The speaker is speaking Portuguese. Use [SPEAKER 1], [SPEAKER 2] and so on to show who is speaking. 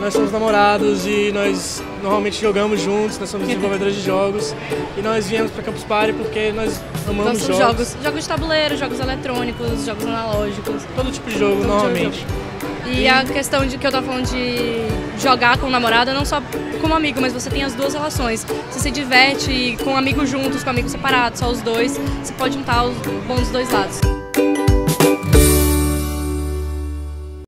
[SPEAKER 1] nós somos namorados e nós normalmente jogamos juntos, nós somos desenvolvedores de jogos e nós viemos para Campus Party porque nós amamos
[SPEAKER 2] Então,
[SPEAKER 1] jogos.
[SPEAKER 2] jogos. Jogos de tabuleiro, jogos eletrônicos, jogos analógicos.
[SPEAKER 1] Todo tipo de jogo,
[SPEAKER 2] Todo
[SPEAKER 1] normalmente.
[SPEAKER 2] tipo de E a questão de que eu tô falando de jogar com o namorado, não só como amigo, mas você tem as duas relações. Você se diverte com amigos juntos, com amigos separados, só os dois. Você pode juntar os bons dos dois lados.